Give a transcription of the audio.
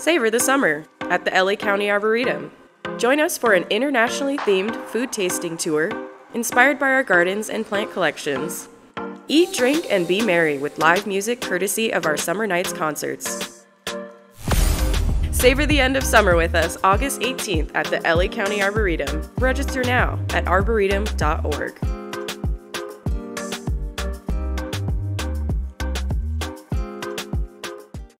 Savor the summer at the LA County Arboretum. Join us for an internationally themed food tasting tour inspired by our gardens and plant collections. Eat, drink, and be merry with live music courtesy of our Summer Nights concerts. Savor the end of summer with us August 18th at the LA County Arboretum. Register now at arboretum.org.